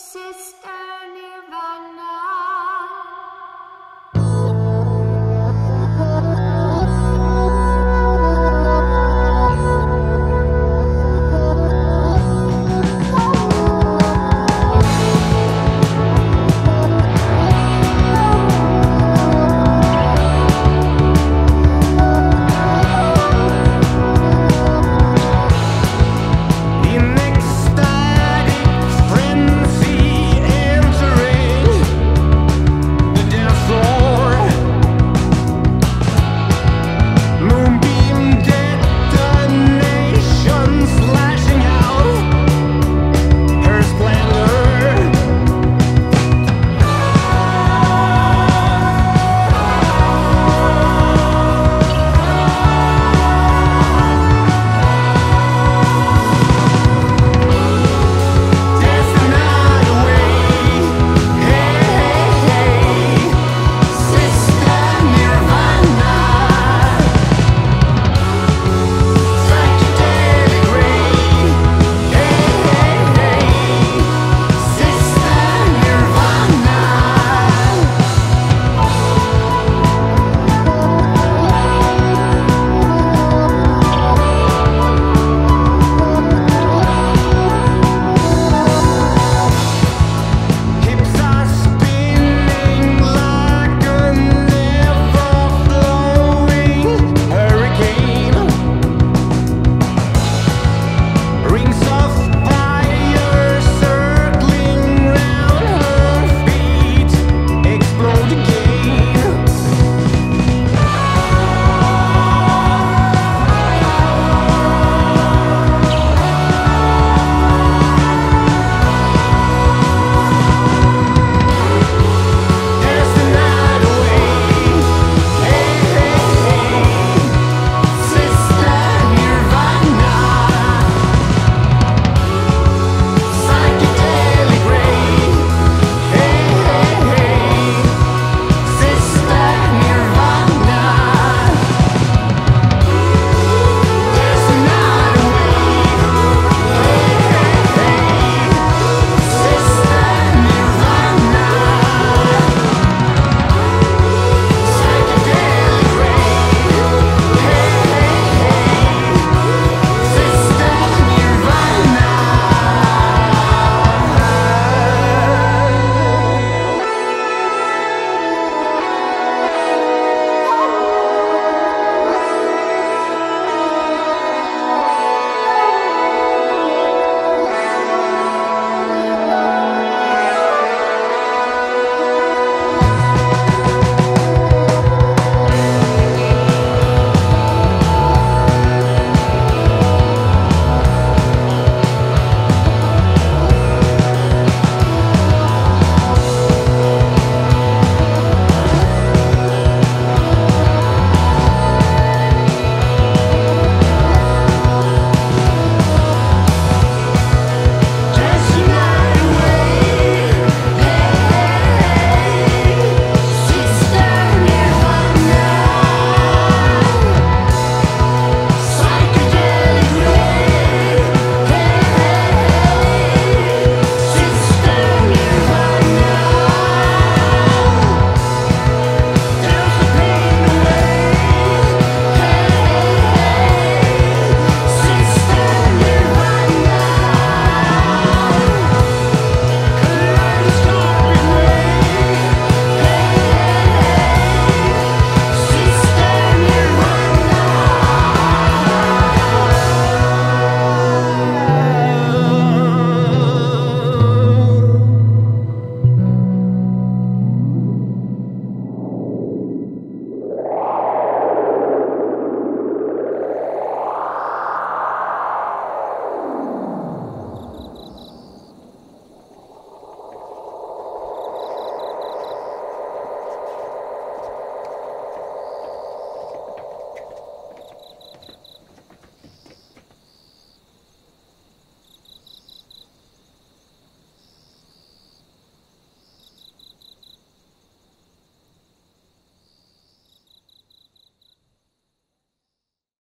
see.